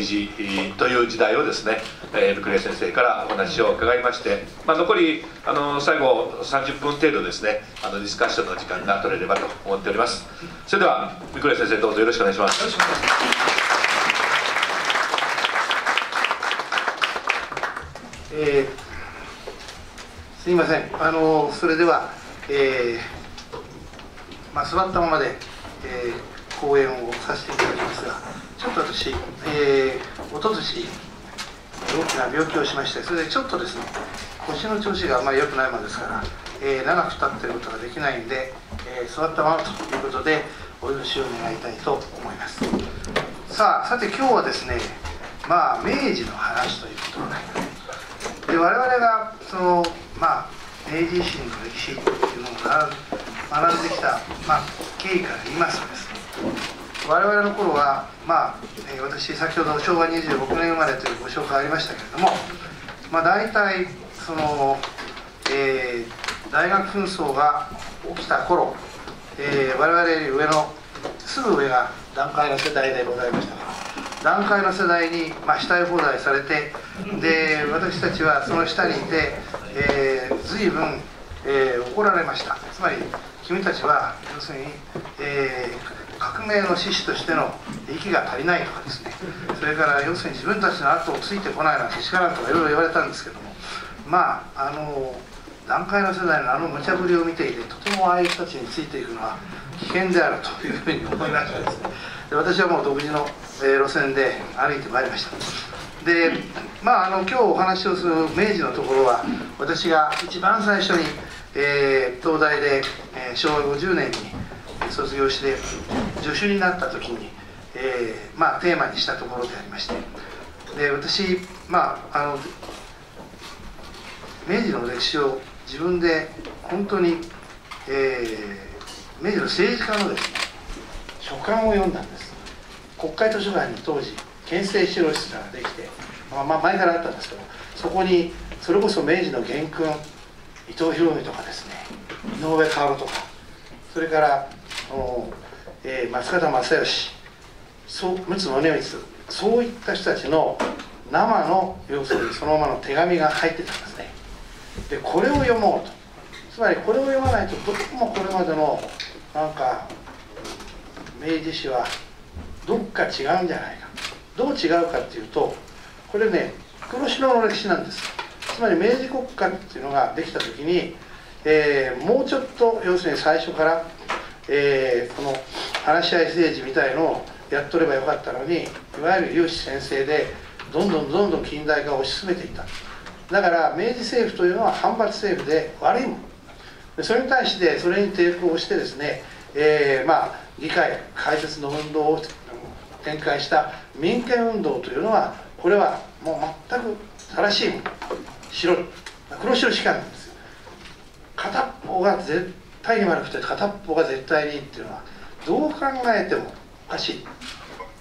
明治という時代をですね、えー、ルクレ先生からお話を伺いまして、まあ、残りあの最後30分程度ですねあのディスカッションの時間が取れればと思っております。それではルクレ先生どうぞよろしくお願いします。よろしくお願いします。えー、すいません。あのそれでは、えーまあ、座ったままで、えー、講演をさせていただきますがちょっと私、えー、おととし大きな病気をしましてそれでちょっとですね腰の調子があまり良くないものですから、えー、長く立ってることができないんで、えー、座ったままということでお許しを願いたいと思います。さあさて今日はですねまあ明治の話ということになります。で我々がそのまあ明治維新の歴史っていうのを学んできた、まあ、経緯から言いますとですね我々の頃はまあ、えー、私先ほど昭和26年生まれというご紹介ありましたけれどもまあ大体その、えー、大学紛争が起きた頃、えー、我々より上のすぐ上が団塊の世代でございましたから団塊の世代に、まあ、死体放題されてで私たちはその下にいて、えー、随分、えー、怒られました。つまり君たちは要するに、えー、革命の志士としての息が足りないとかですね。それから要するに自分たちの後をついてこないなんてしからんとかいろいろ言われたんですけども。まああの団塊の世代のあの無茶ぶりを見ていてとてもああいう人たちについていくのは危険であるというふうに思いましてですね。で私はもう独自の、え、路線で歩いてまいりました。でまああの今日お話をする明治のところは私が一番最初に、えー、東大で、えー、昭和50年に卒業して助手になった時に、えー、まあ、テーマにしたところでありましてで私まああの明治の歴史を自分で本当に、えー、明治の政治家のですね書簡を読んだんです。国会図書館に当時憲政史料室ができて、まあ、まあ前からあったんですけどそこにそれこそ明治の元勲伊藤博文とかですね井上薫とかそれからえー、松方正義そう陸奥宗光そういった人たちの生の要するにそのままの手紙が入ってたんですね。でこれを読もうと。つまりこれを読まないとどこもこれまでのなんか明治史はどっか違うんじゃないか。どう違うかっていうとこれね黒白の歴史なんです。つまり明治国家っていうのができた時に、えー、もうちょっと要するに最初からえー、この話し合い政治みたいのをやっとればよかったのにいわゆる有志先生でどんどんどんどん近代化を推し進めていった。だから明治政府というのは反発政府で悪いものそれに対してそれに抵抗してですね、えー、まあ議会開設の運動を展開した民権運動というのはこれはもう全く正しいもの白黒白しかなんですよ。片っぽが絶対に悪くて片っぽが絶対にっていうのはどう考えてもおかしい。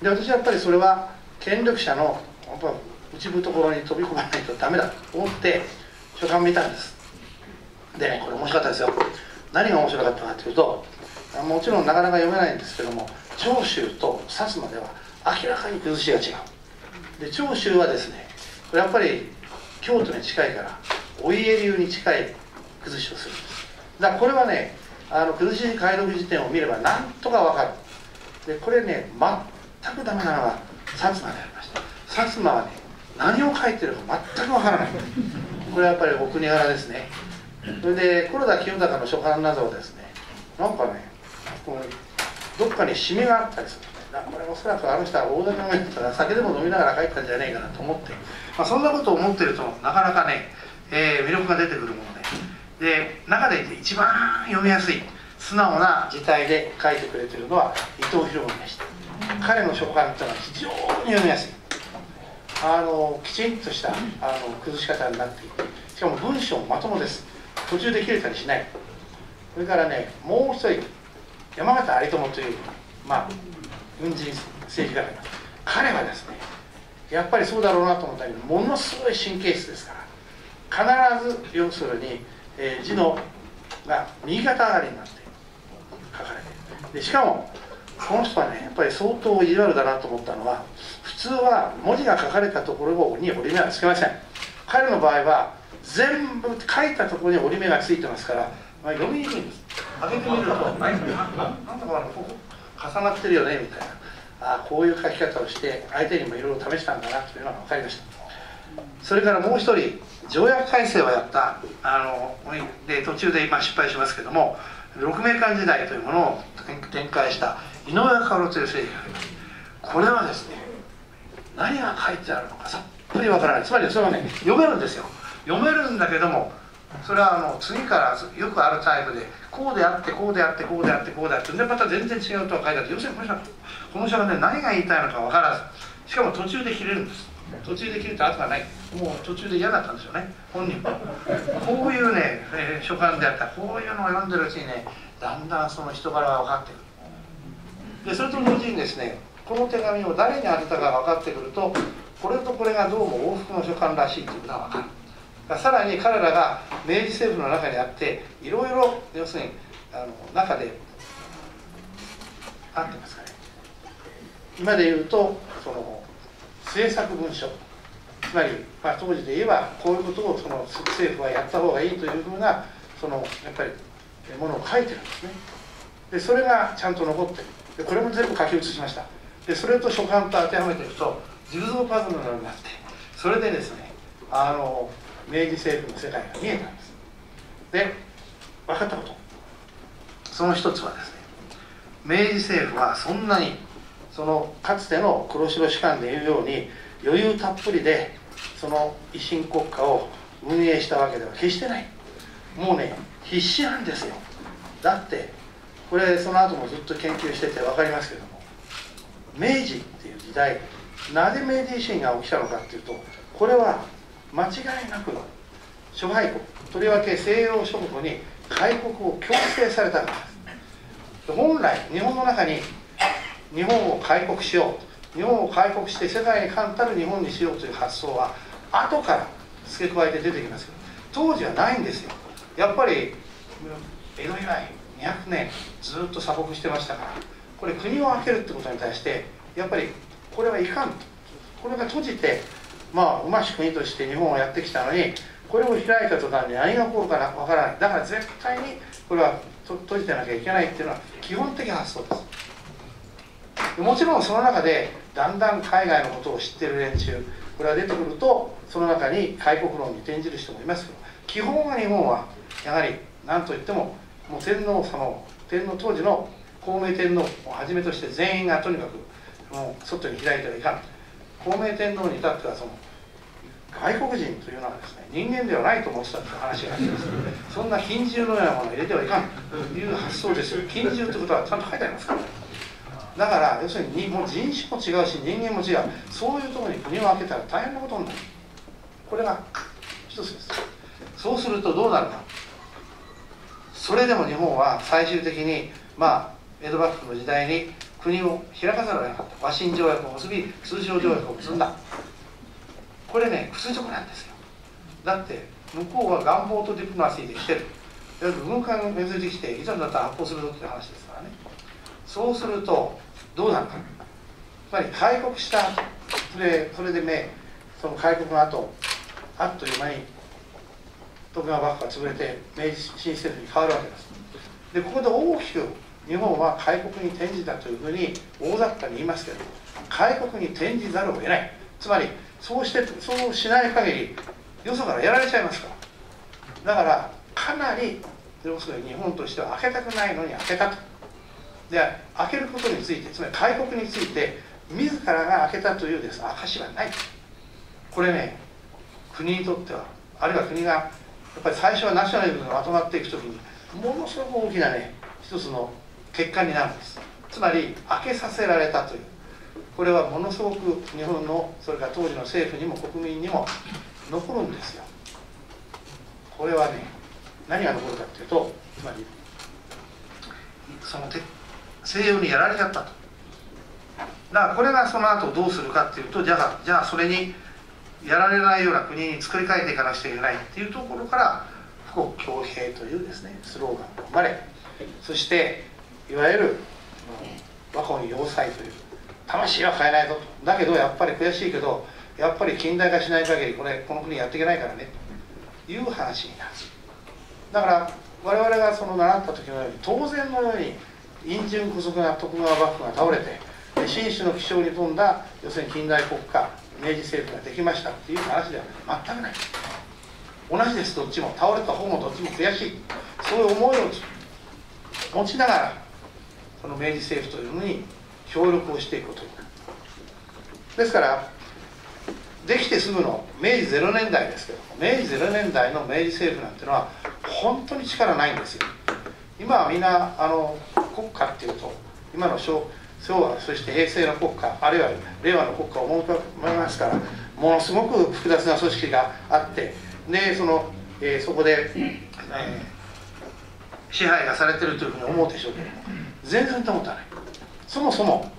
で私はやっぱりそれは権力者のやっぱ内懐に飛び込まないとダメだと思って書簡見たんです。でねこれ面白かったですよ。何が面白かったかというともちろんなかなか読めないんですけども長州と薩摩では明らかに崩しが違う。で長州はですねこれやっぱり京都に近いからお家流に近い崩しをするんです。だからこれはねあの苦しい解読辞典を見ればなんとかわかる。でこれね全くダメなのは薩摩でありました。薩摩はね何を書いてるか全くわからない。これはやっぱりお国柄ですね。それで黒田清隆の書簡などはですねなんかねこのどっかにシミがあったりする。これおそらくあの人は大酒飲みだから酒でも飲みながら書いたんじゃないかなと思って、まあ、そんなことを思ってるとなかなかね、えー、魅力が出てくるもので。で中で一番読みやすい素直な字体で書いてくれてるのは伊藤博文でした。彼の書簡っていうのは非常に読みやすい。あのきちんとしたあの崩し方になっていてしかも文章もまともです。途中で切れたりしない。それからねもう一人山形有朋というまあ軍人政治家がいます。彼はですねやっぱりそうだろうなと思ったけどものすごい神経質ですから必ず要するにえー、字のが右肩上がりになって書かれてでしかもこの人はねやっぱり相当意地悪だなと思ったのは普通は文字が書かれたところに折り目はつけません。彼の場合は全部書いたところに折り目がついてますから、まあ、読みにくいんです。開けてみるとなんだかここ重なってるよねみたいな。あこういう書き方をして相手にもいろいろ試したんだなというのが分かりました。それからもう一人条約改正をやったあので途中で今失敗しますけども六名間時代というものを展開した井上薫という政治があります。これはですね何が書いてあるのかさっぱりわからない。つまりそれはね読めるんですよ。読めるんだけどもそれはあの次からよくあるタイプでこうであってこうであってこうであってこうであってでまた全然違うとは書いてあって要するにこの人はね何が言いたいのか分からずしかも途中で切れるんです。途中で切ると後がない。もう途中で嫌だったんですよね。本人も。こういうね、えー、書簡であった。こういうのを読んでるうちにねだんだんその人柄が分かってくる。でそれと同時にですねこの手紙を誰に宛てたか分かってくるとこれとこれがどうも往復の書簡らしいということが分かる。さらに彼らが明治政府の中にあっていろいろ要するにあの中で合ってますかね。今で言うとその政策文書。つまり、まあ、当時で言えばこういうことをその政府はやった方がいいというふうなそのやっぱりものを書いてるんですね。でそれがちゃんと残ってる。でこれも全部書き写しました。でそれと書簡と当てはめていくと重蔵パズルのようになってそれでですねあの明治政府の世界が見えたんです。で分かったこと。その一つはですね明治政府はそんなにそのかつての黒白士官でいうように余裕たっぷりでその維新国家を運営したわけでは決してない。もうね必死なんですよ。だってこれその後もずっと研究してて分かりますけども明治っていう時代なぜ明治維新が起きたのかっていうとこれは間違いなく諸外国とりわけ西洋諸国に開国を強制されたからです。本来日本の中に日本を開国しよう。日本を開国して世界に冠たる日本にしようという発想は後から付け加えて出てきますけど当時はないんですよ。やっぱり江戸以来200年ずっと鎖国してましたからこれ国を開けるってことに対してやっぱりこれはいかんと。これが閉じてまあうまし国として日本をやってきたのにこれを開いた途端に何が起こるかわからない。だから絶対にこれは閉じてなきゃいけないっていうのは基本的発想です。もちろんその中でだんだん海外のことを知ってる連中これが出てくるとその中に開国論に転じる人もいますけど基本は日本はやはり何といってももう天皇様天皇当時の孔明天皇をはじめとして全員がとにかくもう外に開いてはいかん。孔明天皇に至ってはその外国人というのはですね人間ではないと思ってたという話がありますそんな金獣のようなものを入れてはいかんという発想ですよ。金獣ということはちゃんと書いてありますからね。だから要するにもう人種も違うし人間も違う。そういうところに国を開けたら大変なことになる。これが一つです。そうするとどうなるか。それでも日本は最終的にまあ江戸幕府の時代に国を開かざるを得なかった。和親条約を結び通商条約を結んだ。これね屈辱なんですよ。だって向こうは願望とディプロマシーで来てる。軍艦が根付いてきていざだったら発砲するぞっていう話ですからね。そうするとどうなるか。つまり開国したそれそれでねその開国の後あっという間に徳川幕府が潰れて明治新政府に変わるわけです。でここで大きく日本は開国に転じたというふうに大雑把に言いますけど開国に転じざるを得ない。つまりそうしてそうしない限りよそからやられちゃいますから。だからかなり要するに日本としては開けたくないのに開けたと。で開けることについてつまり開国について自らが開けたというです。証はない。これね国にとってはあるいは国がやっぱり最初はナショナリズムがまとまっていく時にものすごく大きなね一つの結果になるんです。つまり開けさせられたという。これはものすごく日本のそれから当時の政府にも国民にも残るんですよ。これはね何が残るかっていうとつまりその西洋にやられちゃったと。だからこれがその後どうするかっていうとじゃあじゃあそれにやられないような国に作り変えていかなくちゃいけないっていうところから富国強兵というですねスローガンが生まれそしていわゆる和光に要塞という魂は変えないぞと。だけどやっぱり悔しいけどやっぱり近代化しない限りこれこの国やっていけないからね。という話になる。だから我々がその習った時のように当然のように陰順不足な徳川幕府が倒れて紳士の気象に富んだ要するに近代国家明治政府ができましたっていう話では全くない。同じです。どっちも倒れた方もどっちも悔しい。そういう思いを持ちながらこの明治政府というのに協力をしていくことになる。ですからできてすぐの明治0年代ですけど明治0年代の明治政府なんてのは本当に力ないんですよ。今はみんなあの国家っていうと今の昭昭和そして平成の国家あるいは令和の国家を思い浮かべますからものすごく複雑な組織があってでその、えー、そこで、えー、支配がされてるというふうに思うでしょうけども全然と思ったない。そもそも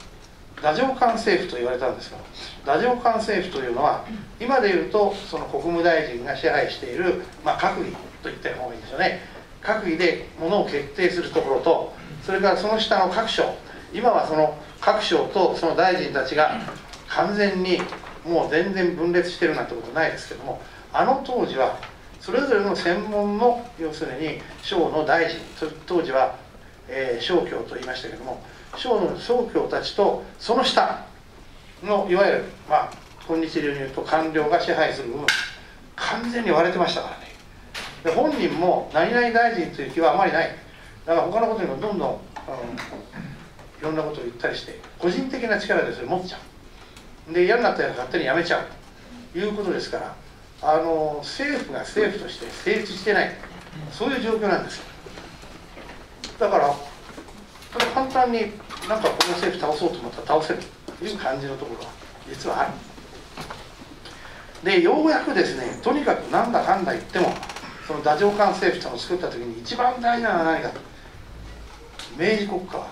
太政官政府と言われたんですが太政官政府というのは今でいうとその国務大臣が支配している、まあ、閣議と言った方がいいでしょうね。閣議でものを決定するところとそれからその下の各省今はその各省とその大臣たちが完全にもう全然分裂してるなんてことないですけどもあの当時はそれぞれの専門の要するに省の大臣当時は、えー、省庁と言いましたけども省の省庁たちとその下のいわゆるまあ今日流に言うと官僚が支配する部分完全に割れてましたからね。で本人も何々大臣という気はあまりない。だから他のことにもどんどんあのいろんなことを言ったりして個人的な力でそれ持っちゃう。で嫌になったら勝手にやめちゃう。ということですからあの政府が政府として成立してない。そういう状況なんです。よだから簡単になんかこの政府倒そうと思ったら倒せる。という感じのところは実はある。でようやくですねとにかくなんだかんだ言ってもその太政官政府というのを作った時に一番大事なのは何か明治国家は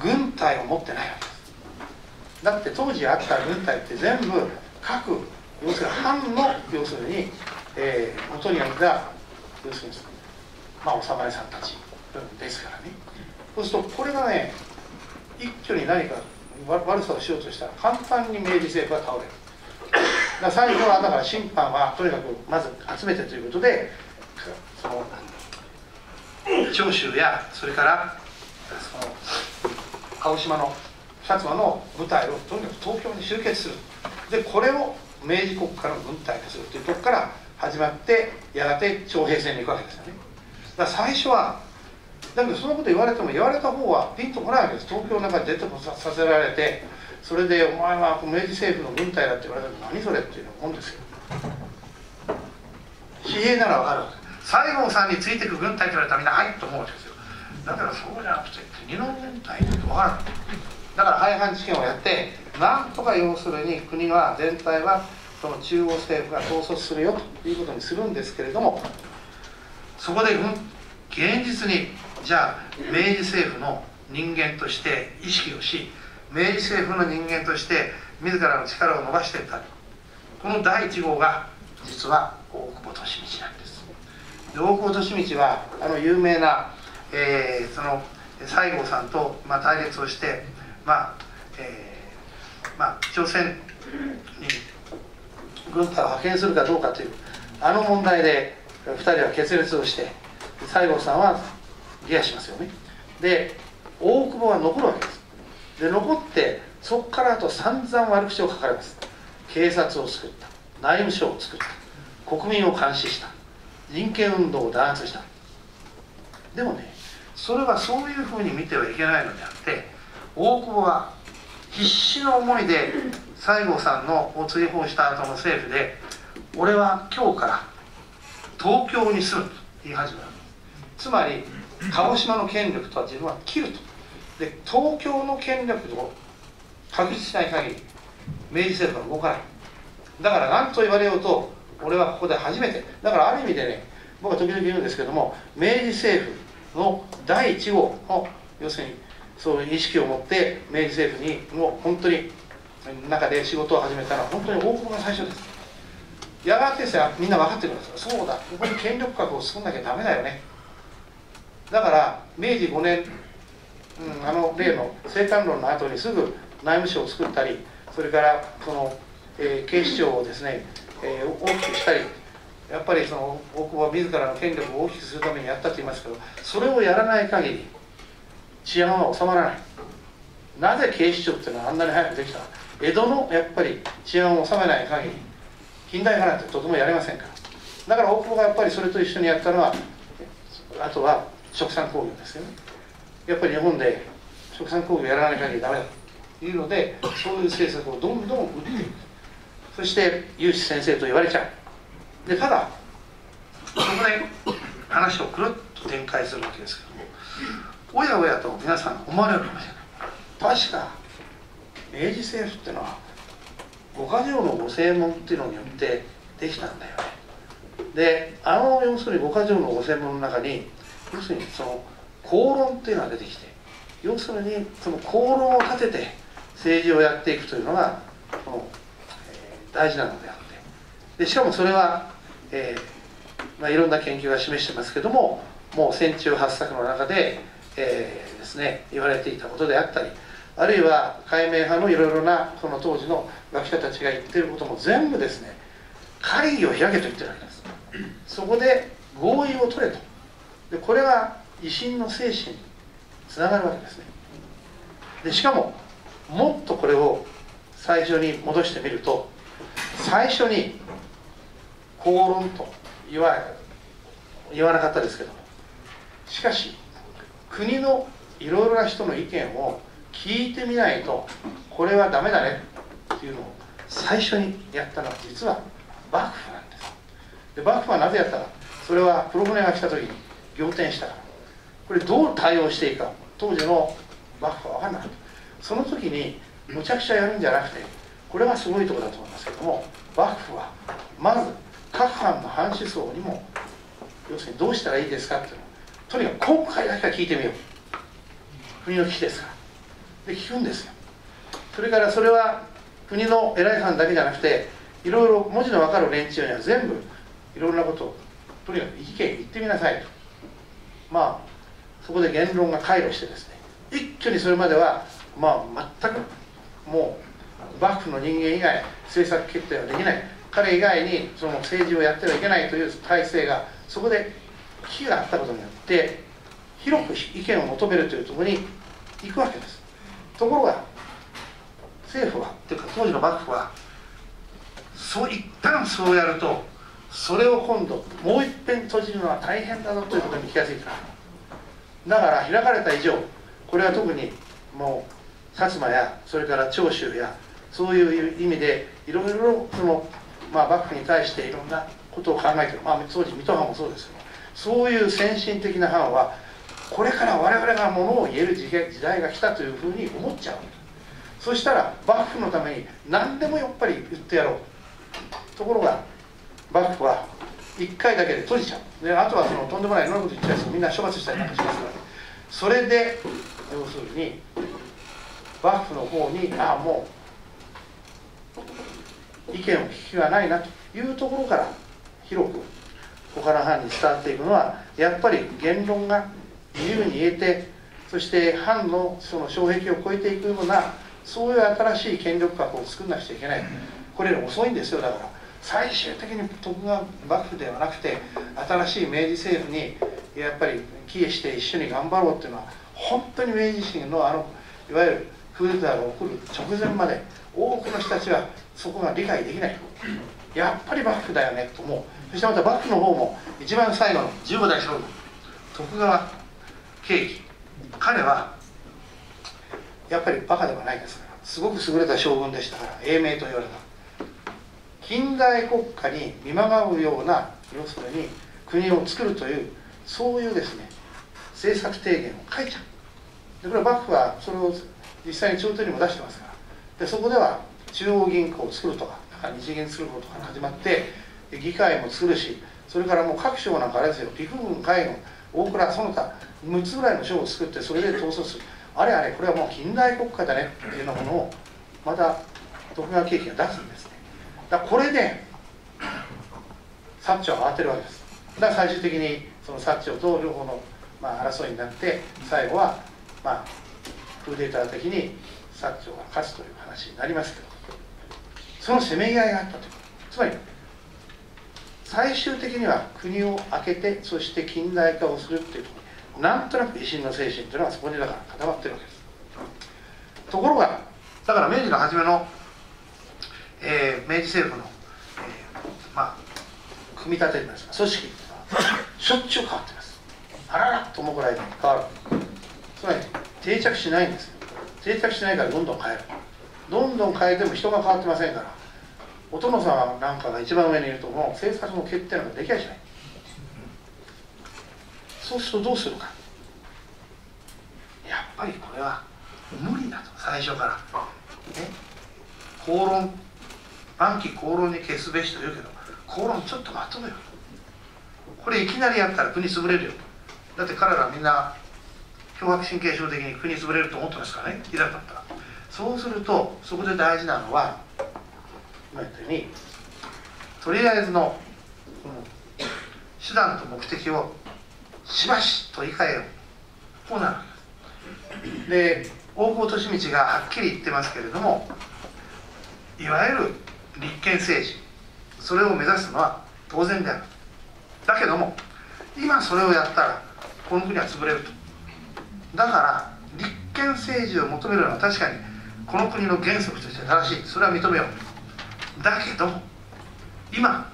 軍隊を持ってないわけです。だって当時あった軍隊って全部各要するに藩の要するに、えー、元にあった要するにまあお侍さんたちですからね。そうするとこれがね一挙に何か悪さをしようとしたら簡単に明治政府は倒れる。だ最後はだから審判はとにかくまず集めてということでその長州やそれからその鹿児島の薩摩の部隊をとにかく東京に集結する。でこれを明治国家の軍隊にするというとこから始まってやがて徴兵戦に行くわけですよね。だから最初はだけどそのこと言われても言われた方はピンとこないわけです。東京の中で出てこさせられてそれでお前は明治政府の軍隊だって言われたら何それっていうのもんですよ。紙幣なら分かるわ西郷さんについてく軍隊って言われたらみんなはいと思うわけですよ。だからそうじゃなくて国の軍隊って分からないだから廃藩置県をやってなんとか要するに国は全体はその中央政府が統率するよということにするんですけれどもそこで現実にじゃあ明治政府の人間として意識をし明治政府の人間として自らの力を伸ばしていった。この第1号が実は大久保利通なんです。で大久保利通はあの有名な、えー、その西郷さんと、まあ、対立をしてまあ、えー、まあ、朝鮮に軍隊を派遣するかどうかというあの問題で2人は決裂をして西郷さんはリアしますよね。で大久保は残るわけです。で残ってそこからあと散々悪口を書かれます。警察を作った。内務省を作った。国民を監視した。人権運動を弾圧した。でもねそれはそういうふうに見てはいけないのであって大久保は必死の思いで西郷さんのを追放した後の政府で俺は今日から東京に住むと言い始めたつまり鹿児島の権力とは自分は切ると。で東京の権力を確立しない限り明治政府は動かない。だから何と言われようと俺はここで初めて。だからある意味でね僕は時々言うんですけども明治政府の第1号の要するにそういう意識を持って明治政府にもう本当に中で仕事を始めたのは本当に大久保が最初です。やがてさみんな分かってくるんですそうだここに権力格を作んなきゃダメだよね。だから明治5年、うん、あの例の政官論の後にすぐ内務省を作ったりそれからその、えー、警視庁をですね、えー、大きくしたりやっぱりその大久保は自らの権力を大きくするためにやったと言いますけどそれをやらない限り治安は収まらない。なぜ警視庁っていうのはあんなに早くできた江戸のやっぱり治安を収めない限り近代派なんてとてもやれませんから。だから大久保がやっぱりそれと一緒にやったのはあとは殖産工業ですよね。やっぱり日本で殖産工業やらない限りダメだというのでそういう政策をどんどん打っていく。そして有志先生と言われちゃう。でただそこで話をくるっと展開するわけですけどもおやおやと皆さん思われるかもしれない。確か明治政府っていうのは五箇条のご正門っていうのによってできたんだよね。であの要するに五箇条のご正門の中に要するにその公論っていうのが出てきて要するにその公論を立てて政治をやっていくというのがこの、えー、大事なのであって。でしかもそれは、えーまあ、いろんな研究が示してますけどももう戦中八策の中で、えー、ですね言われていたことであったりあるいは解明派のいろいろなその当時の学者たちが言ってることも全部ですね会議を開けと言ってるわけです。そこで合意を取れと。でこれは維新の精神につながるわけですね。でしかももっとこれを最初に戻してみると最初に公論と言わ言わなかったですけどもしかし国のいろいろな人の意見を聞いてみないとこれはダメだねっていうのを最初にやったのは実は幕府なんです。で幕府はなぜやったか。それは黒船が来た時に仰天したから。これどう対応していいか。当時の幕府は分かんなかった。その時にむちゃくちゃやるんじゃなくてこれがすごいとこだと思いますけども幕府はまず各藩の藩士層にも要するにどうしたらいいですかっていうのをとにかく今回だけは聞いてみよう。国の危機ですから。で聞くんですよ。それからそれは国の偉い藩だけじゃなくていろいろ文字の分かる連中には全部いろんなことをとにかく意見言ってみなさいと。まあそこで言論が回路してですね一挙にそれまではまあ全くもう幕府の人間以外政策決定はできない。彼以外にその政治をやってはいけないという体制がそこで危機があったことによって広く意見を求めるというところに行くわけです。ところが政府はというか当時の幕府はそう一旦そうやるとそれを今度もう一遍閉じるのは大変だぞということに気が付いた。だから開かれた以上これは特にもう薩摩やそれから長州やそういう意味でいろいろその、まあ、幕府に対していろんなことを考えてる、まあ、当時水戸藩もそうですけどそういう先進的な藩はこれから我々がものを言える時代が来たというふうに思っちゃう。そしたら幕府のために何でもやっぱり言ってやろう。ところが幕府は1回だけで閉じちゃう。であとはそのとんでもないいろんなこと言っちゃうとみんな処罰したりなんかしますから、それで要するに幕府の方にああもう意見を聞きがないなというところから広く他の藩に伝わっていくのはやっぱり言論が自由に言えてそして藩のその障壁を越えていくようなそういう新しい権力格を作んなくちゃいけない。これ遅いんですよだから。最終的に徳川幕府ではなくて新しい明治政府にやっぱり帰依して一緒に頑張ろうっていうのは本当に明治維新のあのいわゆるクーデターが起こる直前まで多くの人たちはそこが理解できない。やっぱり幕府だよねと思う。そしてまた幕府の方も一番最後の15代将軍徳川慶喜彼はやっぱりバカではないですからすごく優れた将軍でしたから英明と言われた。近代国家に見まがうような要するに国を作るというそういうですね政策提言を書いちゃうでこれは幕府はそれを実際に朝廷にも出してますから。でそこでは中央銀行を作るとかだから日銀作ることから始まって議会も作るしそれからもう各省なんかあれですよ。陸軍海軍大蔵その他6つぐらいの省を作ってそれで統率する。あれあれこれはもう近代国家だねっていうようなものをまた徳川景気が出すんですね。だこれで薩長は慌てるわけです。だから最終的にその薩長と両方の、まあ、争いになって最後は、まあ、クーデター的に薩長が勝つという話になりますけど。そのせめぎ合いがあったというつまり最終的には国を開けてそして近代化をするっていうところになんとなく維新の精神というのはそこにだから固まってるわけです。ところがだから明治の初めの、えー、明治政府の、えー、まあ組み立てといいます。か組織はしょっちゅう変わってます。あららともぐらい変わる。つまり定着しないんです。定着しないからどんどん変える。どんどん変えても人が変わってませんからお殿様なんかが一番上にいるともう政策の決定なんかできやしない。そうするとどうするか。やっぱりこれは無理だと。最初から。ね公論。暗記公論に消すべしと言うけど公論ちょっと待とうよ。これいきなりやったら国潰れるよ。だって彼らみんな強迫神経症的に国潰れると思ってますからね。いざだったら。そうするとそこで大事なのは今言ったようにとりあえずのこの手段と目的をしばし取り替えよう。こうなる。わけですで大久保利通がはっきり言ってますけれどもいわゆる立憲政治。それを目指すのは当然である。だけども今それをやったらこの国は潰れると。だから立憲政治を求めるのは確かにこの国の原則として正しい。それは認めよう。だけど今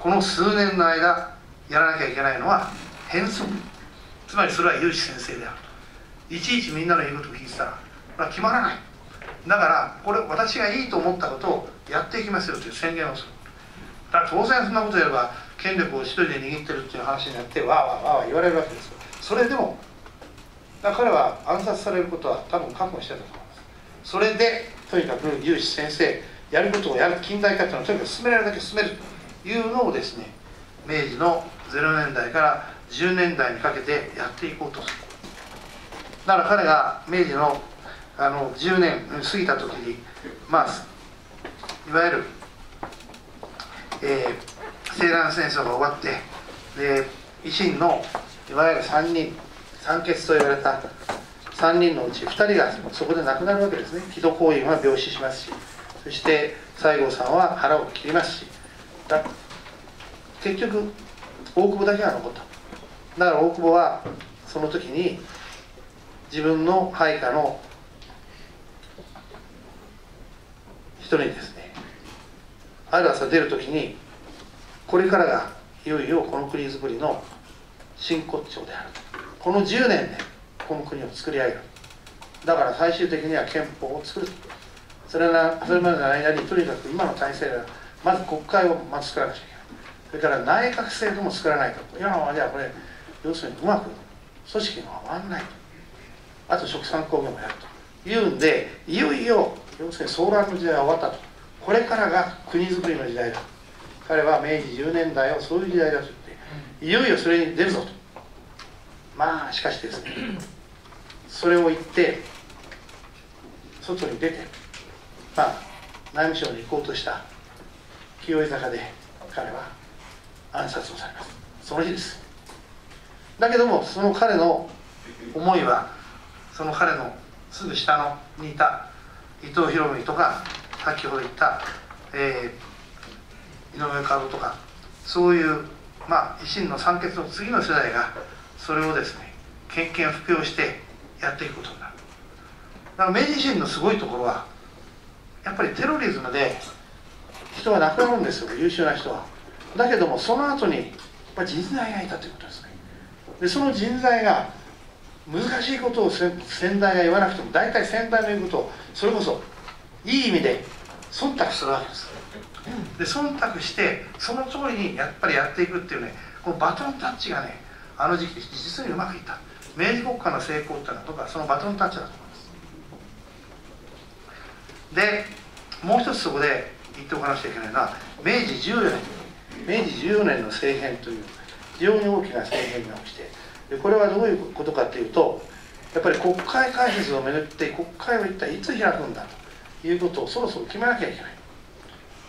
この数年の間やらなきゃいけないのは変則。つまりそれは有志先生であるいちいちみんなの言うことを聞いてたら決まらない。だからこれ私がいいと思ったことをやっていきますよという宣言をする。だ当然そんなことやれば権力を一人で握ってるっていう話になってわーわーわーわ言われるわけですそれでも彼は暗殺されることは多分覚悟してたと思いますそれでとにかく有志先生やることをやる近代化っていうのはとにかく進められるだけ進めるというのをです。ね明治の0年代から10年代にかけてやっていこうと。するだから彼が明治のあの10年過ぎた時にまあいわゆるえー、西南戦争が終わってで維新のいわゆる3人三欠と言われた3人のうち2人がそこで亡くなるわけですね。木戸公院は病死しますしそして西郷さんは腹を切りますし結局大久保だけが残った。だから大久保はその時に自分の配下の一人です。ある朝出る時にこれからがいよいよこの国づくりの真骨頂である。この10年でこの国を作り上げる。だから最終的には憲法を作る。それなそれまでの間にとにかく今の体制がまず国会をまず作らなきゃいけない。それから内閣制度も作らないと。今のままじゃこれ要するにうまく組織が回らないと。あと殖産工業もやると。いうんでいよいよ要するに騒乱の時代は終わったと。これからが国づくりの時代だ。彼は明治10年代をそういう時代だと言っていよいよそれに出るぞと。まあしかしですねそれを言って外に出てまあ内務省に行こうとした清井坂で彼は暗殺をされます。その日です。だけどもその彼の思いはその彼のすぐ下のにいた伊藤博文とか先ほど言った、えー、井上薫とかそういうまあ維新の三欠の次の世代がそれをですね献金を布教してやっていくことになる。だから明治維新のすごいところはやっぱりテロリズムで人が亡くなるんですよ優秀な人は。だけどもその後にや人材がいたということですね。でその人材が難しいことを先代が言わなくても大体先代の言うことをそれこそいい意味で忖度するわけです。で忖度してその通りにやっぱりやっていくっていうねこのバトンタッチがねあの時期実にうまくいった。明治国家の成功っていうのはとかそのバトンタッチだと思います。でもう一つそこで言っておかなくちゃいけないのは明治14年。明治14年の政変という非常に大きな政変が起きてでこれはどういうことかというとやっぱり国会開設をめぐって国会を一体いつ開くんだと。いうことをそろそろ決めなきゃいけない。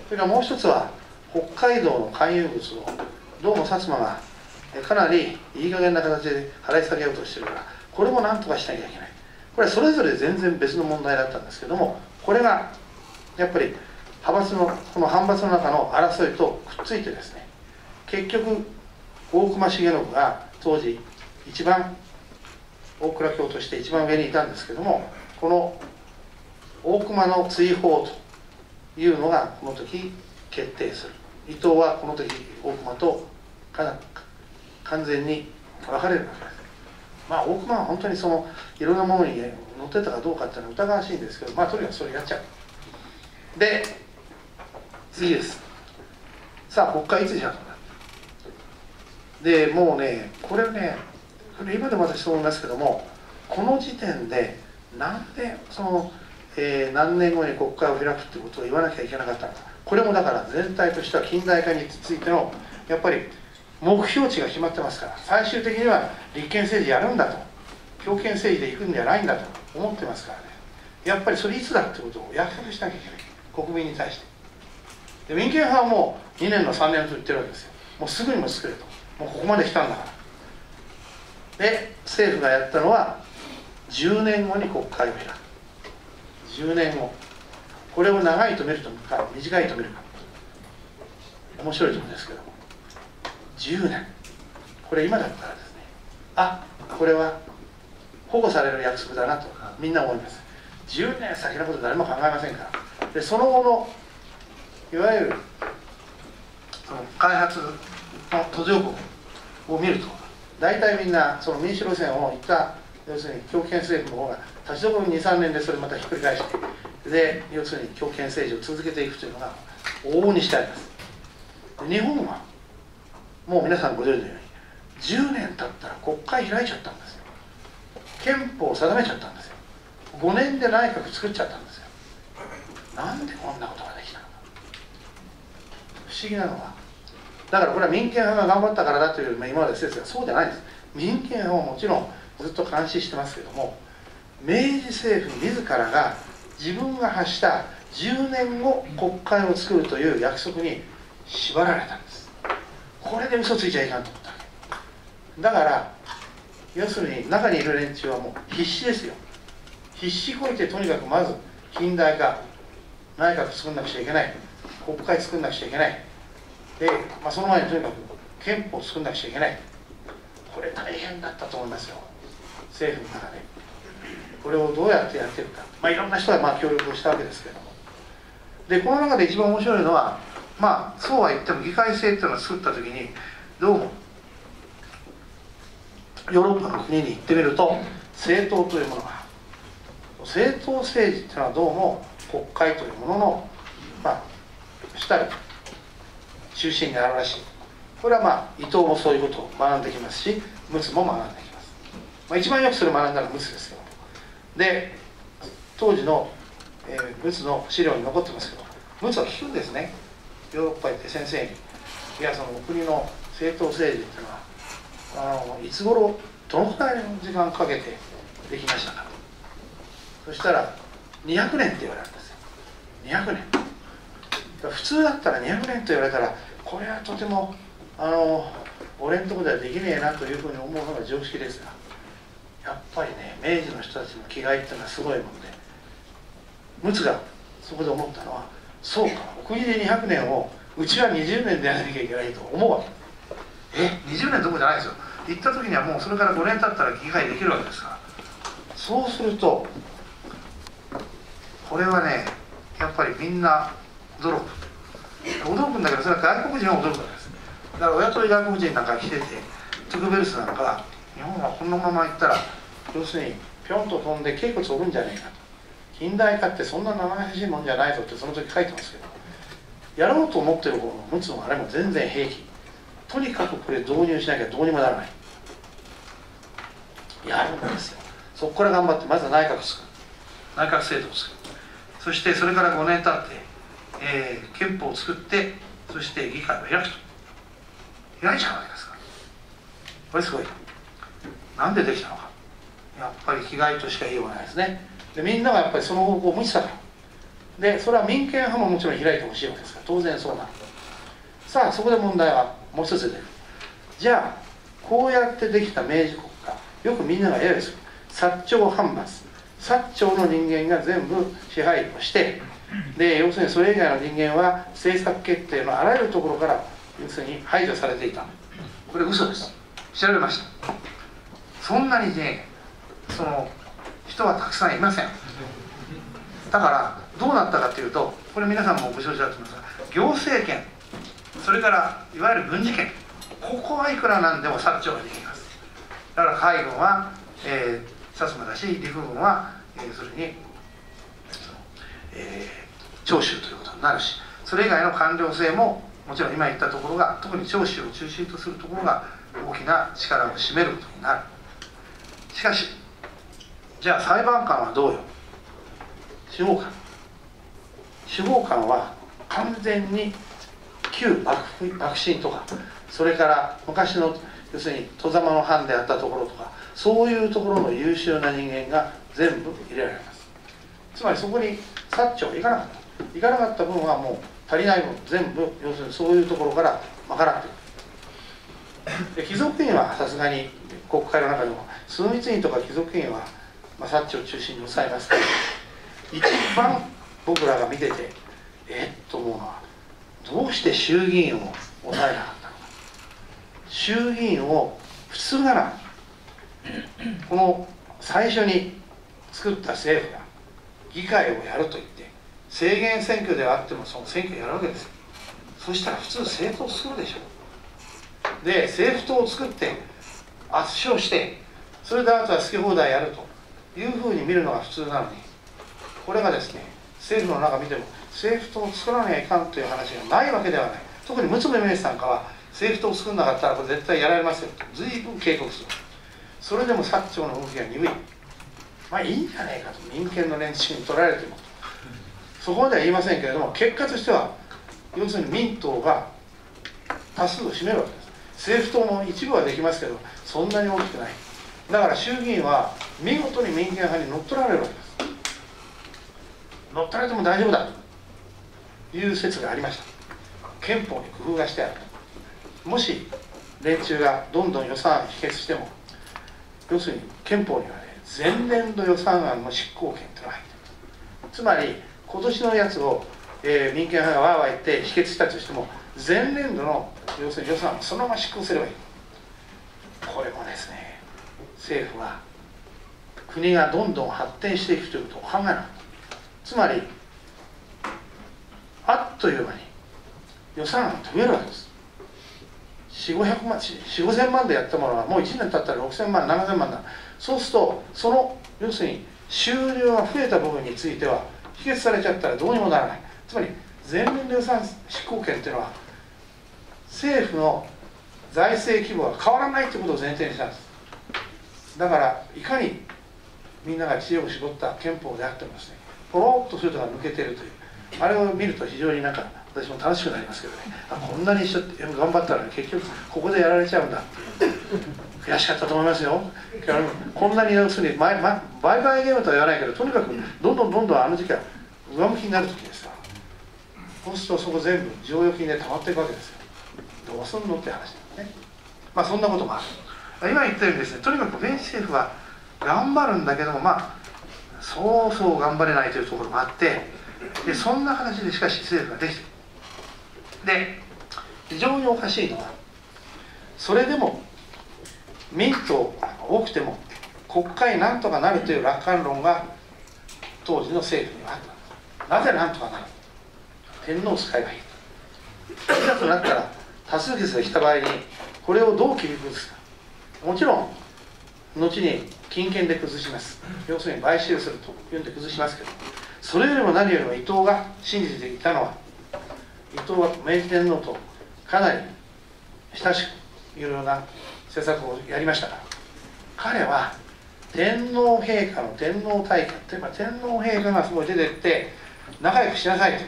それからもう一つは北海道の勧誘物をどうも薩摩がかなりいい加減な形で払い下げようとしてるからこれもなんとかしなきゃいけない。これはそれぞれ全然別の問題だったんですけどもこれがやっぱり派閥のこの反発の中の争いとくっついてですね結局大隈重信が当時一番大蔵卿として一番上にいたんですけどもこの大隈の追放というのがこの時決定する。伊藤はこの時大隈とかな完全に分かれるわけです。まあ大隈は本当にそのいろんなものに乗ってたかどうかっていうのは疑わしいんですけどまあとにかくそれやっちゃう。で次です。さあ国会いつじゃと。でもうねこれねこれ今でも私そう思いますけどもこの時点でなんでその、えー、何年後に国会を開くってことを言わなきゃいけなかったのか。これもだから全体としては近代化についてのやっぱり目標値が決まってますから。最終的には立憲政治やるんだと。強権政治で行くんじゃないんだと。思ってますからねやっぱりそれいつだってことを約束しなきゃいけない国民に対して。で民権派はもう2年の3年と言ってるわけですよ。もうすぐにも作れと。もうここまで来たんだから。で政府がやったのは10年後に国会を開く。10年後これを長いと見るとか短いと見るか。面白いところですけども。10年。これ今だったらですねあこれは保護される約束だなとみんな思います。10年先のこと誰も考えませんから。でその後のいわゆるその開発の途上国を見ると大体みんなその民主路線をいった要するに強権政府の方が立ち止まり23年でそれまたひっくり返してで要するに強権政治を続けていくというのが往々にしてあります。日本はもう皆さんご存知のように10年経ったら国会開いちゃったんですよ。憲法を定めちゃったんですよ。5年で内閣作っちゃったんですよ。なんでこんなことができたのか。不思議なのはだからこれは民権派が頑張ったからだという、まあ、今まで説がそうじゃないんです。民権派はもちろんずっと監視してますけども明治政府自らが自分が発した10年後国会を作るという約束に縛られたんです。これで嘘ついちゃいかんと思った。わけだから要するに中にいる連中はもう必死ですよ。必死こいてとにかくまず近代化内閣作んなくちゃいけない。国会作んなくちゃいけない。で、まあ、その前にとにかく憲法作んなくちゃいけない。これ大変だったと思いますよ。政府の中でこれをどうやってやっていくか、まあ、いろんな人がまあ協力をしたわけですけども。でこの中で一番面白いのはまあそうは言っても議会制っていうのを作った時にどうもヨーロッパの国に行ってみると政党というものが政党政治っていうのはどうも国会というもののまあ主たる中心にあるらしい。これはまあ伊藤もそういうことを学んできますし陸奥も学んできます、まあ、一番よくそれを学んだのは陸奥ですけどで当時の、えー、陸奥の資料に残ってますけど陸奥は聞くんですね。ヨーロッパ行って先生にいやその国の政党政治っていうのはあのいつ頃どのくらいの時間かけてできましたか。とそしたら200年って言われるんですよ。200年。普通だったら200年と言われたらこれはとてもあの俺のとこではできねえなというふうに思うのが常識ですがやっぱりね明治の人たちの気概っていうのはすごいもんで陸奥がそこで思ったのはそうかお国で200年をうちは20年でやらなきゃいけないと思うわけ。え20年どころじゃないですよ。行った時にはもうそれから5年経ったら議会できるわけですから。そうするとこれはねやっぱりみんな驚く。驚くんだけどそれは外国人は驚くわけです。だから親と外国人なんか来ててトゥクベルスなんか日本はこのまま行ったら要するにぴょんと飛んで頸骨折るんじゃないかと。近代化ってそんな生々しいもんじゃないぞってその時書いてますけど。やろうと思ってる方の陸奥のあれも全然平気。とにかくこれ導入しなきゃどうにもならない。やるんですよ。そこから頑張ってまずは内閣作る。内閣制度を作る。そしてそれから5年経って、えー、憲法を作ってそして議会を開くと。開いちゃうわけですから。これすごい。なんでできたのか。やっぱり被害としか言いようがないですね。でみんながやっぱりその方向を向いてたから。でそれは民権派ももちろん開いてほしいわけですから。当然そうなるさあそこで問題はもう一つ出る。じゃあこうやってできた明治国家よくみんなが揶揄する薩長藩閥。薩長の人間が全部支配をして。で要するにそれ以外の人間は政策決定のあらゆるところから要するに排除されていた。これ嘘です。調べました。そんなにねその人はたくさんいません。だからどうなったかというとこれ皆さんもご承知だと思いますが行政権それからいわゆる軍事権ここはいくらなんでも薩長ができます。だから海軍は、えー、薩摩だし陸軍は、えー、要するに、えー、長州ということになるしそれ以外の官僚制ももちろん今言ったところが特に長州を中心とするところが大きな力を占めることになる。しかしじゃあ裁判官はどうよ？司法官。司法官は完全に旧幕幕臣とかそれから昔の要するに戸様の藩であったところとかそういうところの優秀な人間が全部入れられます。つまりそこに薩長行かなかった。行かなかった分はもう足りない分全部要するにそういうところから賄っていく。で貴族院はさすがに国会の中でも枢密院とか貴族院は、まあ、薩長を中心に抑えますから 一番僕らが見ててえっと思うのはどうして衆議院を抑えなかったのか。衆議院を普通なら この最初に作った政府が議会をやると言って制限選挙ではあってもその選挙やるわけですよ。そしたら普通政党を作るでしょ。で政府党を作って圧勝してそれであとは好き放題やるというふうに見るのが普通なのにこれがですね政府の中見ても政府党を作らなきゃいかんという話がないわけではない。特に陸奥部明治さんかは政府党を作らなかったらこれ絶対やられますよと随分警告する。それでも薩長の動きが鈍い。まあいいんじゃないかと民権の連中に取られてもそこまでは言いませんけれども結果としては要するに民党が多数を占めるわけです。政府党も一部はできますけどそんなに大きくない。だから衆議院は見事に民権派に乗っ取られるわけです。乗っ取られても大丈夫だと。いう説がありました。憲法に工夫がしてあるもし連中がどんどん予算案否決しても要するに憲法にはね前年度予算案の執行権というのが入っている。つまり今年のやつを、えー、民権派がわーわー言って否決したとしても前年度の要するに予算案をそのまま執行すればいい。これもですね政府は国がどんどん発展していくということを考えなかった。つまりあっという間に予算案が飛べるわけです。4500万405000万でやったものがもう1年経ったら6000万7000万だ。そうするとその要するに収入が増えた部分については否決されちゃったらどうにもならない。つまり前年度予算執行権っていうのは政府の財政規模は変わらないということを前提にしたんです。だからいかにみんなが知恵を絞った憲法であってもですねポロッとするとが抜けてるというあれを見ると非常になんか私も楽しくなりますけどね。あこんなに一生頑張ったのに結局ここでやられちゃうんだって悔しかったと思いますよ。こんなに要するに売買ゲームとは言わないけどとにかくどんどんどんどんあの時期は上向きになる時ですか。らそうするとそこ全部剰余金で溜まっていくわけですよ。どうすんのって話ですね。まあそんなこともある。今言ったようにですねとにかく米政府は頑張るんだけどもまあそうそう頑張れないというところもあってでそんな話でしかし政府ができてで非常におかしいのはそれでも民党多くても国会なんとかなるという楽観論が当時の政府にはあった。なぜなんとかなる天皇使いがいいいざとなったら多数決が来た場合にこれをどう切り崩すか。もちろん後に金券で崩します。要するに買収するというんで崩しますけど。それよりも何よりも伊藤が信じていたのは伊藤は明治天皇とかなり親しくいろいろな政策をやりましたから。彼は天皇陛下の天皇大会といえば天皇陛下がすごい出てって仲良くしなさいと。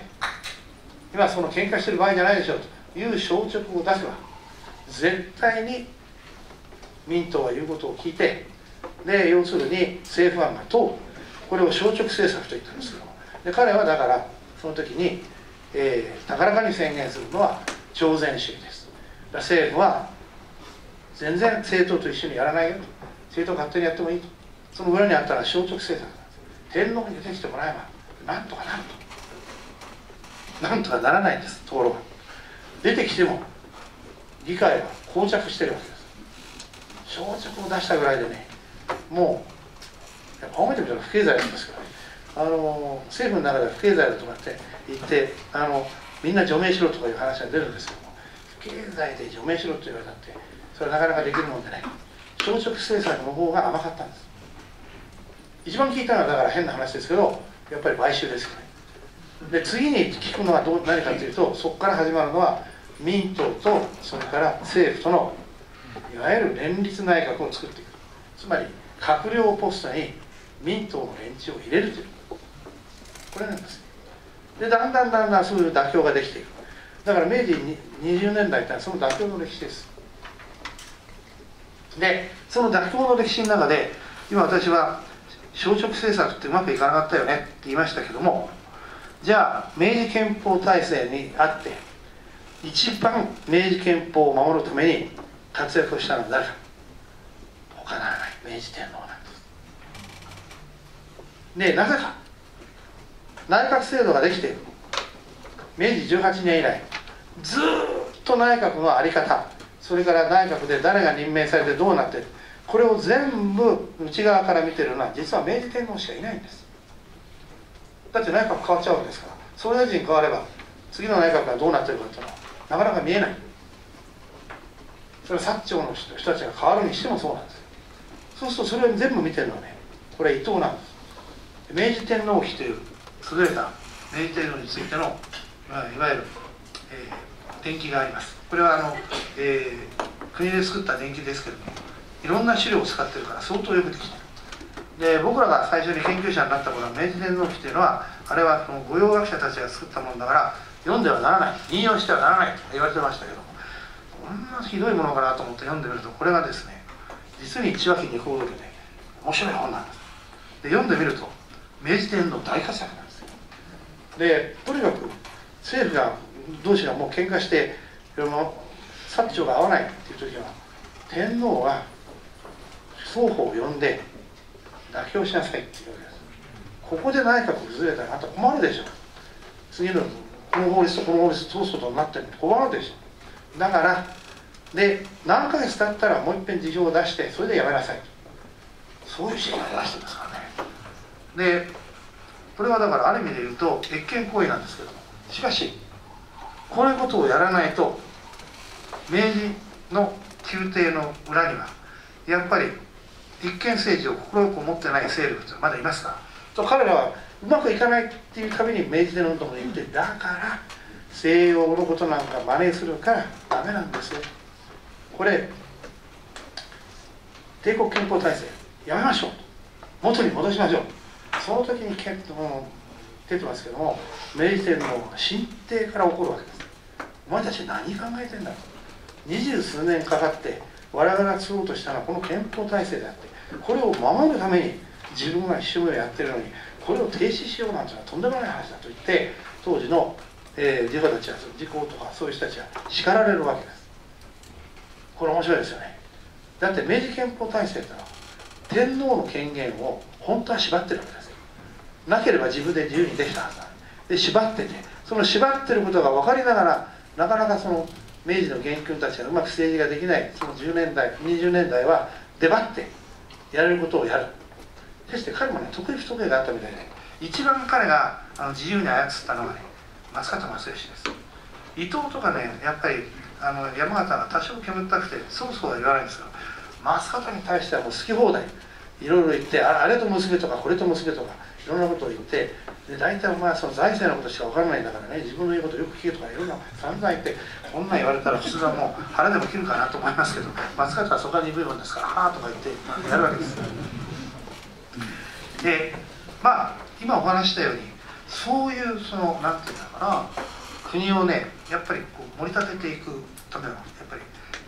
今その喧嘩してる場合じゃないでしょうという消直を出せば絶対に民党は言うことを聞いてで要するに政府案が通る。これを消直政策と言ったんですけどで彼はだからその時に、えー、高らかに宣言するのは朝鮮主義です。政府は全然政党と一緒にやらないよ。と政党勝手にやってもいいと。その裏にあったら消直政策なんです天皇に出てきてもらえばなんとかなると。なんとかならないんですところが出てきても議会は膠着してるわけです。小着を出したぐらいでねもうやっぱ褒めてみたら不経済なんですけどね。あの政府の中では不経済だとかって言ってあのみんな除名しろとかいう話が出るんですけども不経済で除名しろと言われたってそれはなかなかできるもんでね小食政策の方が甘かったんです。一番聞いたのはだから変な話ですけどやっぱり買収ですよね。で次に聞くのはどう何かというとそこから始まるのは民党とそれから政府とのいわゆる連立内閣を作っていく。つまり閣僚ポストに民党の連中を入れるという。これなんです。でだんだんだんだんそういう妥協ができていく。だから明治20年代ってその妥協の歴史です。でその妥協の歴史の中で今私は小食政策ってうまくいかなかったよねって言いましたけどもじゃあ明治憲法体制にあって一番明治憲法を守るために活躍したのは誰か他ならない。明治天皇なんです。でなぜか内閣制度ができている明治18年以来ずっと内閣の在り方それから内閣で誰が任命されてどうなってるこれを全部内側から見てるのは実は明治天皇しかいないんです。だって内閣変わっちゃうわけですから。総理大臣変われば次の内閣がどうなってるかっていうのはなかなか見えない。それは薩長の人たちが変わるにしてもそうなんですそうするとそれを全部見てるのはね。これ伊藤なんです。明治天皇妃という優れた明治天皇についての、いわゆる、えー、伝記があります。これはあの、えー、国で作った伝記ですけどもいろんな資料を使ってるから相当よくできてる。で僕らが最初に研究者になった頃は明治天皇記というのはあれはその御用学者たちが作ったものだから読んではならない。引用してはならないと言われてましたけどんなひどいものかなと思って読んでみるとこれがですね実に一話二項録で面白い本なんです。で読んでみると明治天皇大活躍なんですよ。でとにかく政府が同士がもう喧嘩して薩長が合わないっていう時は天皇は双方を呼んで妥協しなさいっていうわけです。ここで内閣崩れたらあんた困るでしょ。次のこの法律とこの法律通すことになってるの困るでしょ。だからで何ヶ月経ったらもう一遍事情を出してそれでやめなさい。そういう指示が出してますからね。でこれはだからある意味で言うと越権行為なんですけどもしかしこういうことをやらないと明治の宮廷の裏にはやっぱり立憲政治を快く思ってない勢力ってまだいますか？らと彼らはうまくいかないっていうために明治天皇のところに行ってだから西洋のことなんか真似するからダメなんですよ。これ帝国憲法体制やめましょう。元に戻しましょう。その時に出てますけども明治天皇は神帝から起こるわけです。お前たち何考えてんだと。二十数年かかって我々が作ろうとしたのはこの憲法体制であってこれを守るために自分が一生懸命やってるのにこれを停止しようなんていうのはとんでもない話だと言って当時の、えー、自たちは時効とかそういう人たちは叱られるわけです。これ面白いですよね。だって明治憲法体制ってのは天皇の権限を本当は縛ってるわけですなければ自分で自由にできたはずなんで縛っててその縛ってることが分かりながらなかなかその明治の元君たちがうまく政治ができないその10年代20年代は出張ってやれることをやる。決して彼もね得意不得意があったみたいで一番彼があの自由に操ったのはね松方正義です。伊藤とかねやっぱりあの山形が多少煙たくてそうそうは言わないんですが松方に対してはもう好き放題。いろいろ言ってあれと娘とかこれと娘とかいろんなことを言ってで大体お前はその財政のことしか分からないんだからね自分の言うことよく聞けとかいろんな散々言ってこんなん言われたら普通はもう腹でも切るかなと思いますけど松方はそこは鈍いもんですからはあとか言ってやるわけです。でまあ今お話したようにそういうその何て言うんだかな国をねやっぱりこう盛り立てていくためのやっぱり、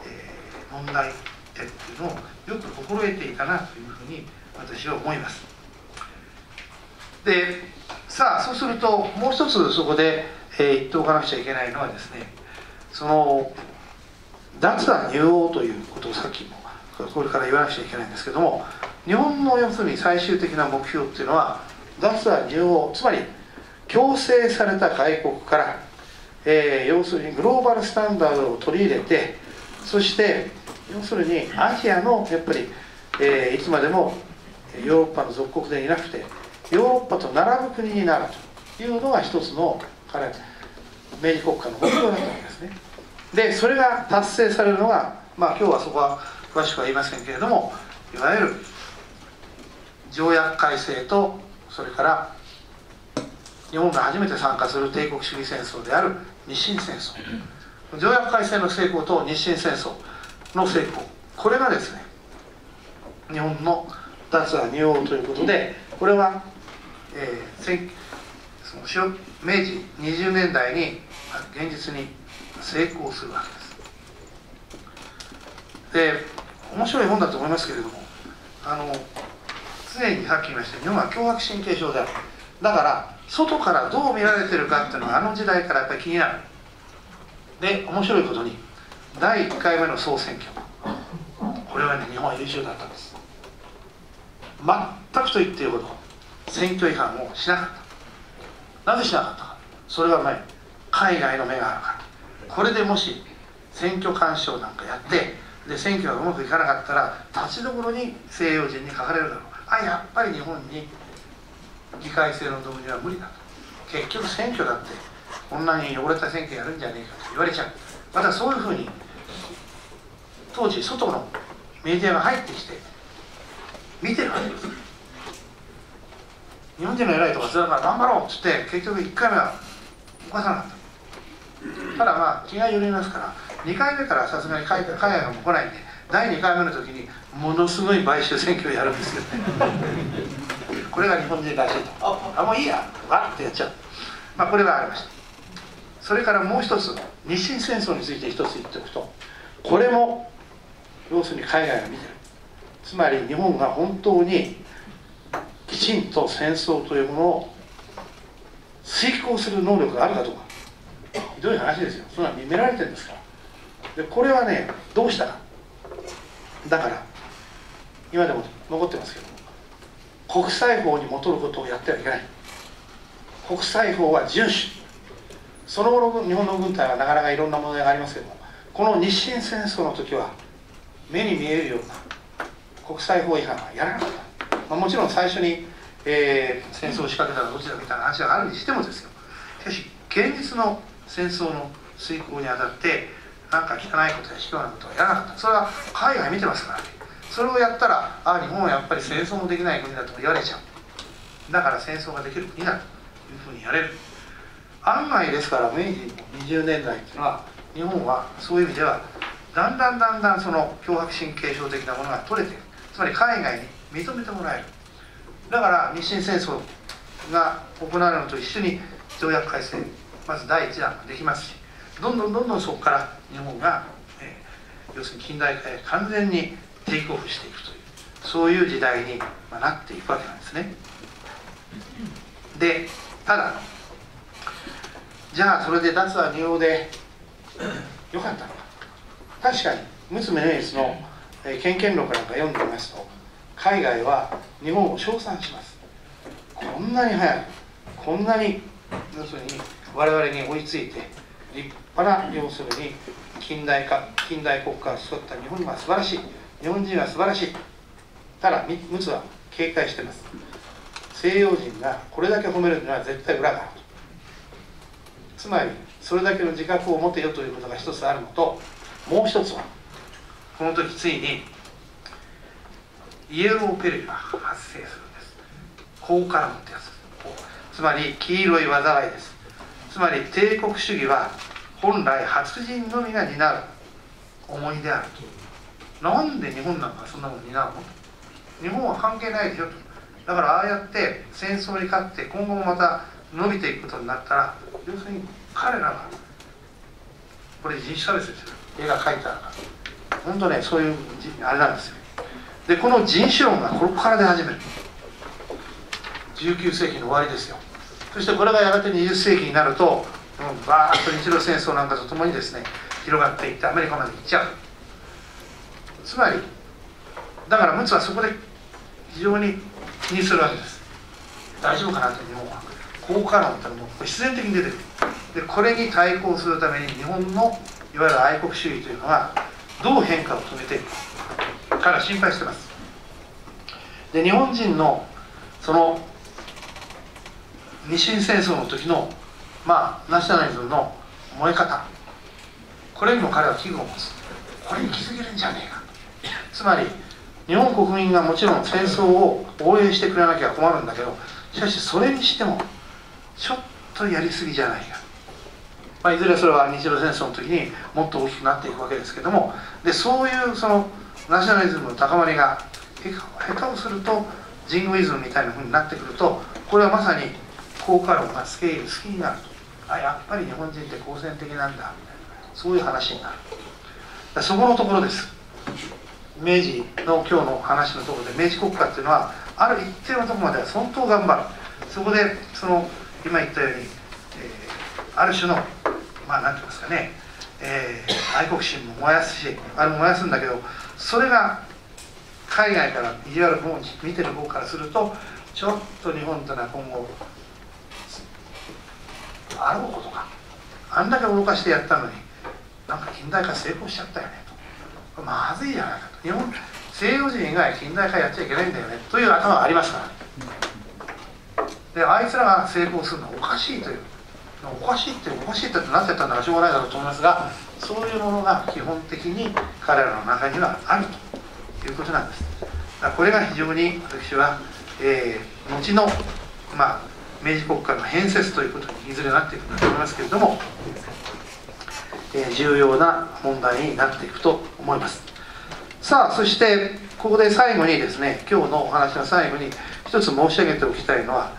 えー、問題点っていうのをよく心得ていたなというふうに私は思います。でさあそうするともう一つそこで、えー、言っておかなくちゃいけないのはですねその脱脱入王ということをさっきもこれから言わなくちゃいけないんですけども日本の要するに最終的な目標っていうのは脱は入王つまり強制された外国から、えー、要するにグローバルスタンダードを取り入れてそして要するにアジアのやっぱり、えー、いつまでもヨーロッパの属国でいなくてヨーロッパと並ぶ国になるというのが一つの彼明治国家の目標だったわけですね。でそれが達成されるのがまあ今日はそこは詳しくは言いませんけれどもいわゆる条約改正とそれから日本が初めて参加する帝国主義戦争である日清戦争。条約改正の成功と日清戦争の成功。これがですね日本の脱は入王ということでこれは、えー、その明治20年代に現実に成功するわけです。で面白い本だと思いますけれどもあの常にさっき言いました日本は強迫神経症である。だから外からどう見られてるかっていうのはあの時代からやっぱり気になる。で面白いことに第1回目の総選挙。これはね日本は優秀だったんです。全くと言っていいほど選挙違反をしなかった。なぜしなかったか。それは前海外の目があるから。これでもし選挙干渉なんかやってで選挙がうまくいかなかったら立ちどころに西洋人に書かれるだろう。あやっぱり日本に議会制の導入は無理だと。結局選挙だってこんなに汚れた選挙やるんじゃねえかと言われちゃう。またそういうふうに当時外のメディアが入ってきて見てるわけです。日本人の偉いとかそれから頑張ろうっつって結局1回目は犯さなかった。ただまあ気が緩みますから2回目からさすがに海外がも来ないんで第2回目の時にものすごい買収選挙をやるんですけどね。これが日本人らしいと。あもういいや。わってやっちゃう。まあこれがありました。それからもう一つ日清戦争について一つ言っておくとこれも要するに海外が見てる。つまり日本が本当にきちんと戦争というものを遂行する能力があるかどうか。ひどい話ですよ。そんな見められてるんですから。でこれはねどうしたか。だから今でも残ってますけど。国際法に基ることをやってはいけない。国際法は遵守。その後の日本の軍隊はなかなかいろんな問題がありますけどもこの日清戦争の時は目に見えるような国際法違反はやらなかった、まあ、もちろん最初に、えー、戦争を仕掛けたらどちらみたいな話があるにしてもですよ。しかし現実の戦争の遂行にあたって何か汚いことや卑怯なことはやらなかった。それは海外見てますからね。それをやったらああ日本はやっぱり戦争もできない国だと言われちゃう。だから戦争ができる国だというふうにやれる。案外ですから明治20年代っていうのは日本はそういう意味ではだんだんだんだんその脅迫神経症的なものが取れてるつまり海外に認めてもらえる。だから日清戦争が行われるのと一緒に条約改正まず第一弾ができますしどんどんどんどんそこから日本が、えー、要するに近代化へ完全にテイクオフしていくというそういう時代に、まあ、なっていくわけなんですね。でただじゃあそれで脱は入王で よかったのか。確かに陸奥宗光の「権限録」なんか読んでみますと海外は日本を称賛します。こんなに早くこんなに要するに我々に追いついて立派な要するに近代化近代国家を作った日本は素晴らしい。日本人は素晴らしい。ただ陸奥は警戒してます。西洋人がこれだけ褒めるのは絶対裏がある。つまりそれだけの自覚を持てよということが一つあるのともう一つはこの時ついにイエローペルが発生するんです。こうからもってやつ。つまり黄色い災いです。つまり帝国主義は本来白人のみが担う思いであるとなんで日本なんかそんなもん担うの？日本は関係ないでしょと。だからああやって戦争に勝って今後もまた伸びていくことになったら要するに彼らがこれ人種差別ですよ。絵が描いたら。本当ねそういうあれなんですよ。でこの人種論がここから出始める。19世紀の終わりですよ。そしてこれがやがて20世紀になると、うん、バーッと日露戦争なんかとともにですね広がっていってアメリカまで行っちゃう。つまりだから陸奥はそこで非常に気にするわけです。大丈夫かなと日本は。効果論ってのも必然的に出てくる。でこれに対抗するために日本のいわゆる愛国主義というのはどう変化を遂げていくかから心配してます。で日本人のその日清戦争の時のまあナショナリズムの燃え方。これにも彼は危惧を持つ。これに気づけるんじゃねえか。つまり日本国民がもちろん戦争を応援してくれなきゃ困るんだけどしかしそれにしてもちょっとやりすぎじゃないか、まあ、いずれそれは日露戦争の時にもっと大きくなっていくわけですけどもでそういうそのナショナリズムの高まりが下手をするとジングイズムみたいなふうになってくるとこれはまさに効果論がスケール好きになると。あやっぱり日本人って好戦的なんだみたいなそういう話になる。そこのところです。明治の今日の話のところで明治国家っていうのはある一定のところまでは相当頑張る。そこでその今言ったように、えー、ある種のまあ何て言いますかね、えー、愛国心も燃やすしあれも燃やすんだけどそれが海外から意地悪方に見てる方からするとちょっと日本というのは今後あろうことか。あんだけ動かしてやったのになんか近代化成功しちゃったよね。まずいじゃないかと。日本西洋人以外近代化やっちゃいけないんだよね。という頭がありますから。であいつらが成功するのはおかしいというおかしいっておかしいってなってたんだからしょうがないだろうと思いますがそういうものが基本的に彼らの中にはあるということなんです。これが非常に私は、えー、後の、まあ、明治国家の変節ということにいずれなっていくんだと思いますけれども、重要な問題になっていくと思います。さあそしてここで最後にですね今日のお話の最後に一つ申し上げておきたいのは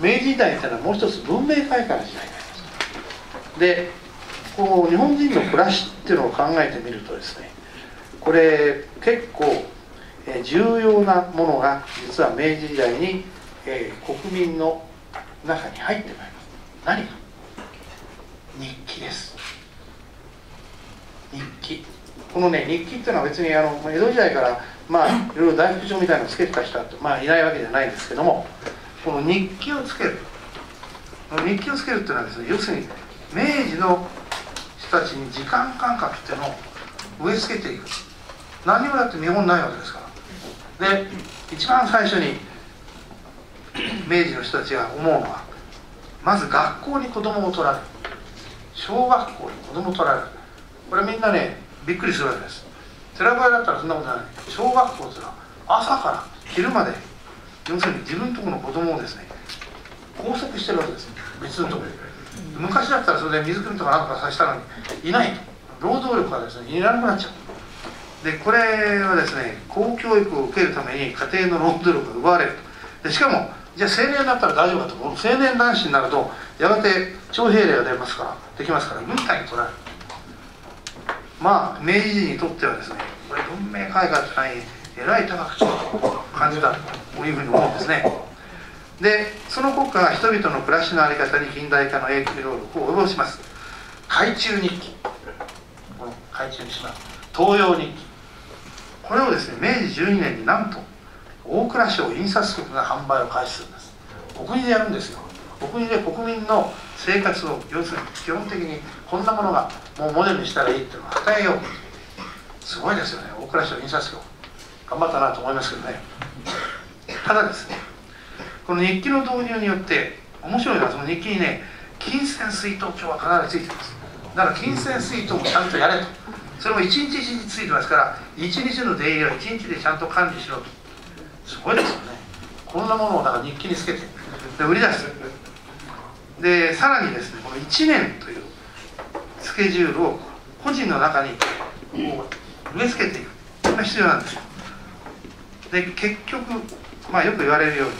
明治時代というのはもう一つ文明開化の時代になります。でこう日本人の暮らしっていうのを考えてみるとですねこれ結構、重要なものが実は明治時代に、え、国民の中に入ってまいります。何か？日記です。日記。このね日記っていうのは別にあの江戸時代からまあいろいろ大福帳みたいなのをつけてた人はまあいないわけじゃないんですけどもこの日記をつける。日記をつけるっていうのはですね要するに明治の人たちに時間感覚っていうのを植え付けていく。何もだって見本ないわけですから。で一番最初に明治の人たちが思うのはまず学校に子供を取られる。小学校に子供を取られる。これみんなねびっくりするわけです。寺子屋だったらそんなことない。小学校っていうのは朝から昼まで要するに自分のとこの子供をですね拘束してるわけです別のところ昔だったらそれで水汲みとかなんかさせたのにいないと。労働力がですねいらなくなっちゃう。でこれはですね公教育を受けるために家庭の労働力が奪われると。でしかもじゃあ青年だったら大丈夫かと青年男子になるとやがて徴兵令が出ますからできますから軍隊に取られる。まあ明治にとってはですねこれ文明開化ってないえらい高く感じたというふうに思うんですね。でその国家が人々の暮らしの在り方に近代化の影響力を及ぼします。海中日記。この海中にします。東洋日記。これをですね明治12年になんと大蔵省印刷局が販売を開始するんです。お国でやるんですよ。お国で国民の生活を要するに基本的にこんなものがもうモデルにしたらいいっていうのを与えよう。すごいですよね。大蔵省印刷局頑張ったなと思いますけどね。ただですねこの日記の導入によって面白いのはその日記にね金銭水筒帳は必ずついてます。だから金銭水筒もちゃんとやれと。それも一日一日ついてますから一日の出入りは一日でちゃんと管理しろと。すごいですよね。こんなものをだから日記につけて。で売り出す。でさらにですねこの1年というスケジュールを個人の中にこう植え付けていくこれが必要なんです。よで結局まあよく言われるように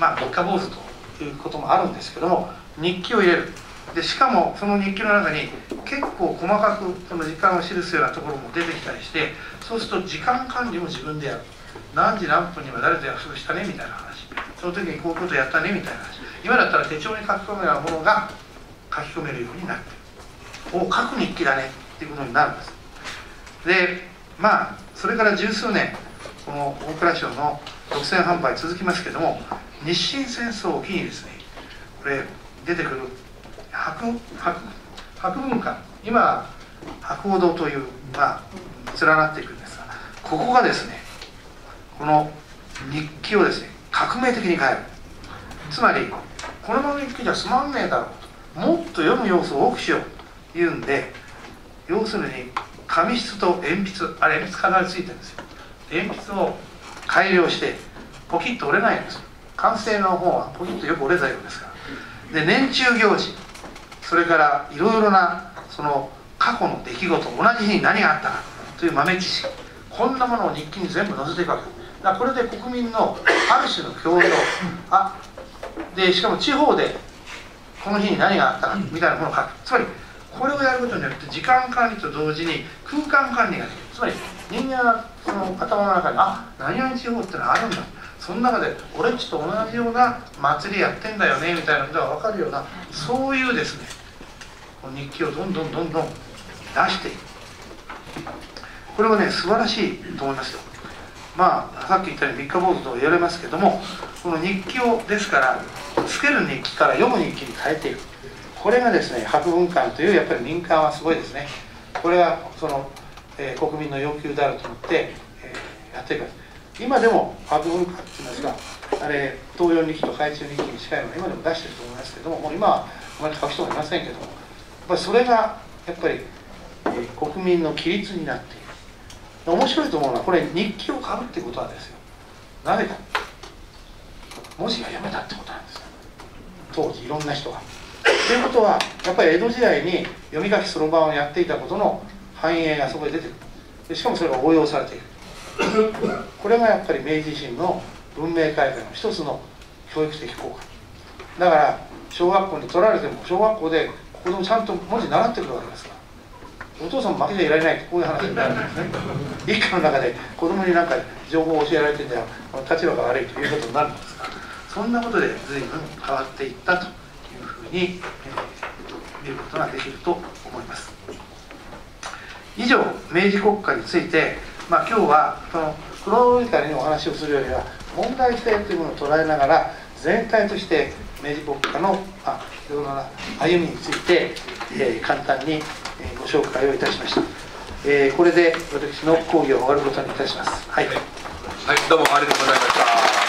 まあ三日坊主ということもあるんですけども日記を入れる。でしかもその日記の中に結構細かくその時間を記すようなところも出てきたりしてそうすると時間管理も自分でやる。何時何分には誰と約束したねみたいな話。その時にこういうことやったねみたいな話。今だったら手帳に書き込むようなものが書き込めるようになってるお書く日記だねっていうことになるんです。でまあそれから十数年この大蔵省の独占販売続きますけども日清戦争を機にですねこれ出てくる博博博文館今博報堂というまあ連なっていくんですがここがですねこの日記をですね革命的に変える。つまりこのまま日記じゃ済まんねえだろうもっと読む要素を多くしようというんで要するに紙質と鉛筆あれ鉛筆必ずついてるんですよ。鉛筆を改良してポキッと折れないんですよ。完成の方はポキッとよく折れたようですから。で年中行事。それからいろいろなその過去の出来事同じ日に何があったかという豆知識。こんなものを日記に全部載せていくわけ。だこれで国民のある種の教養あでしかも地方でこの日に何があったかみたいなものを書く。つまりこれをやることによって時間管理と同時に空間管理ができる。つまり人間はその頭の中にあ何々地方ってのはあるんだ。その中で俺っちと同じような祭りやってんだよねみたいなことが分かるようなそういうですね日記をどんどんどんどん出していく。これはね素晴らしいと思いますよ。まあさっき言ったように三日坊主と言われますけどもこの日記をですからつける日記から読む日記に変えていくこれがですね博文館というやっぱり民間はすごいですね。これはその、えー、国民の要求であると思って、えー、やっていく今でも博文館っていいますがあれ東洋日記と海中日記に近いもの今でも出してると思いますけどももう今はあまり書く人もいませんけどもやっぱりそれがやっぱり、えー、国民の規律になっている。面白いと思うのはこれ日記を買うってことはですよ。なぜか。文字が読めたってことなんです。当時いろんな人が。ということはやっぱり江戸時代に読み書きそろばんをやっていたことの繁栄がそこで出てくる。でしかもそれが応用されている。これがやっぱり明治維新の文明開化の一つの教育的効果。だから小学校に取られても小学校で子供ちゃんと文字習ってくるわけですから。お父さんも負けちゃいられないこういう話になるんですね。一家の中で子供に何か情報を教えられてんじゃ立場が悪いということになるんですがそんなことで随分変わっていったという風に、えー、見ることができると思います。以上明治国家について、まあ、今日はそのクロノリカルにお話をするよりは問題性というものを捉えながら全体として明治国家のあいろいろな歩みについて、えー、簡単に、え、ご紹介をいたしました、えー、これで私の講義を終わることにいたします。はい、はい、どうもありがとうございます